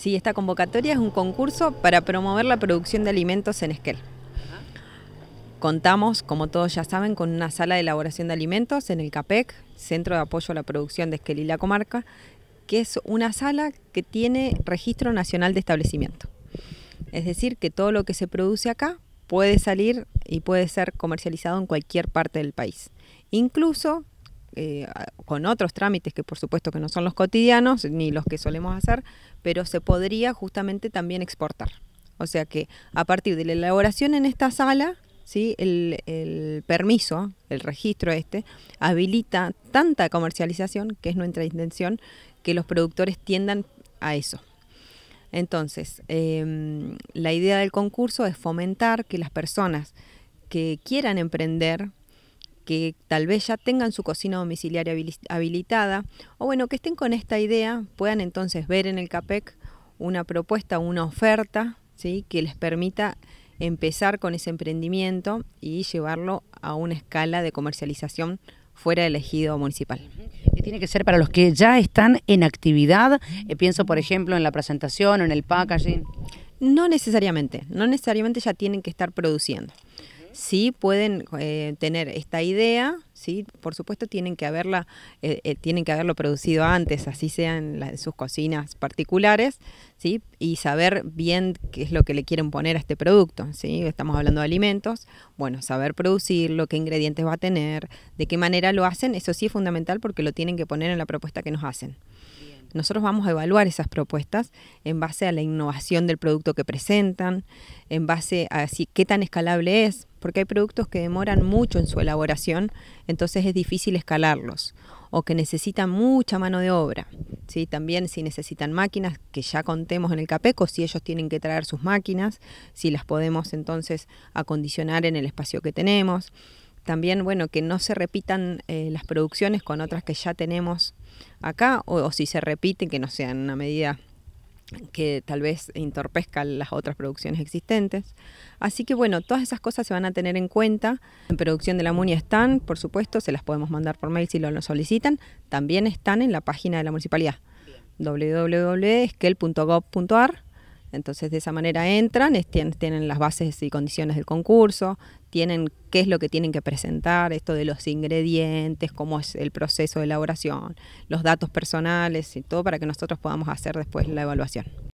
Sí, esta convocatoria es un concurso para promover la producción de alimentos en Esquel. Contamos, como todos ya saben, con una sala de elaboración de alimentos en el CAPEC, Centro de Apoyo a la Producción de Esquel y la Comarca, que es una sala que tiene registro nacional de establecimiento. Es decir, que todo lo que se produce acá puede salir y puede ser comercializado en cualquier parte del país. Incluso eh, con otros trámites que por supuesto que no son los cotidianos ni los que solemos hacer, pero se podría justamente también exportar. O sea que a partir de la elaboración en esta sala, ¿sí? el, permiso, el registro este, habilita tanta comercialización, que es nuestra intención, que los productores tiendan a eso. Entonces, em, la idea del concurso es fomentar que las personas que quieran emprender que tal vez ya tengan su cocina domiciliaria habilitada o bueno, que estén con esta idea, puedan entonces ver en el CAPEC una propuesta, una oferta, ¿sí? que les permita empezar con ese emprendimiento y llevarlo a una escala de comercialización fuera del ejido municipal. Tiene que ser para los que ya están en actividad, eh, pienso por ejemplo en la presentación o en el packaging. No necesariamente, no necesariamente ya tienen que estar produciendo sí pueden eh, tener esta idea, sí, por supuesto tienen que haberla, eh, eh, tienen que haberlo producido antes, así sean las, sus cocinas particulares, sí, y saber bien qué es lo que le quieren poner a este producto, sí, estamos hablando de alimentos, bueno, saber producirlo, qué ingredientes va a tener, de qué manera lo hacen, eso sí es fundamental porque lo tienen que poner en la propuesta que nos hacen. Nosotros vamos a evaluar esas propuestas en base a la innovación del producto que presentan, en base a si, qué tan escalable es, porque hay productos que demoran mucho en su elaboración, entonces es difícil escalarlos, o que necesitan mucha mano de obra. ¿sí? También si necesitan máquinas, que ya contemos en el CAPECO, si ellos tienen que traer sus máquinas, si las podemos entonces acondicionar en el espacio que tenemos. También, bueno, que no se repitan eh, las producciones con otras que ya tenemos acá, o, si se repiten, que no sea en una medida que tal vez entorpezca las otras producciones existentes. Así que bueno, todas esas cosas se van a tener en cuenta. En producción de la MUNI están, por supuesto, se las podemos mandar por mail si lo solicitan. También están en la página de la municipalidad www.esquel.gov.ar entonces de esa manera entran, tienen las bases y condiciones del concurso, tienen qué es lo que tienen que presentar, esto de los ingredientes, cómo es el proceso de elaboración, los datos personales y todo para que nosotros podamos hacer después la evaluación.